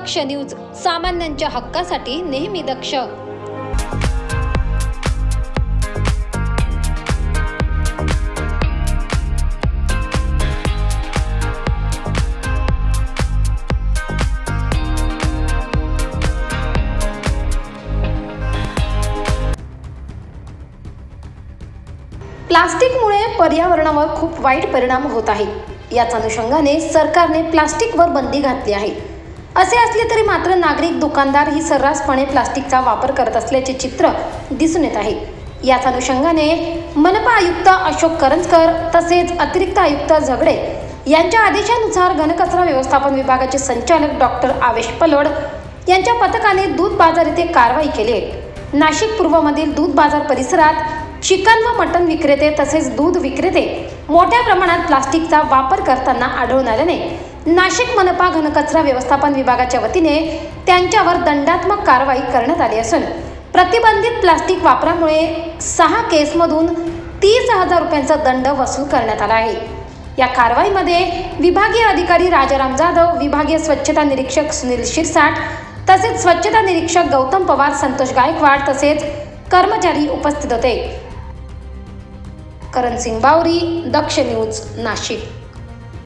दक्ष news सामान्यांच्या हक्कासाठी नेहमी दक्ष. प्लास्टिकमुळे पर्यावरणावर खूप वाईट परिणाम होत आहे. याच अनुषंगाने सरकारने प्लास्टिकवर बंदी घातली आहे. असे असले तरी मात्र नागरिक दुकानदार ही सर्रासपणे प्लास्टिकचा वापर करत असल्याचे चित्र दिसून येत आहे. याच अनुषंगाने मनपा आयुक्त अशोक करंजकर तसेच अतिरिक्त आयुक्त झगडे यांच्या आदेशानुसार घनकचरा व्यवस्थापन विभागाचे संचालक डॉक्टर आवेश पलोड यांच्या पथकाने दूध बाजार येथे कारवाई केली आहे. नाशिक पूर्वमधील दूध बाजार परिसरात चिकन व मटण विक्रेते तसेच दूध विक्रेते मोठ्या प्रमाणात प्लास्टिकचा वापर करताना आढळून आल्याने नाशिक मनपा घनकचरा व्यवस्थापन विभागाच्या वतीने त्यांच्यावर दंडात्मक कारवाई करण्यात आली असून प्रतिबंधित प्लास्टिक वापरामुळे सहा केसमधून तीस हजार रुपयांचा दंड वसूल करण्यात आला आहे. या कारवाईमध्ये विभागीय अधिकारी राजाराम जाधव विभागीय स्वच्छता निरीक्षक सुनील शिरसाट तसेच स्वच्छता निरीक्षक गौतम पवार संतोष गायकवाड तसेच कर्मचारी उपस्थित होते. करण सिंग बावरी दक्ष न्यूज नाशिक.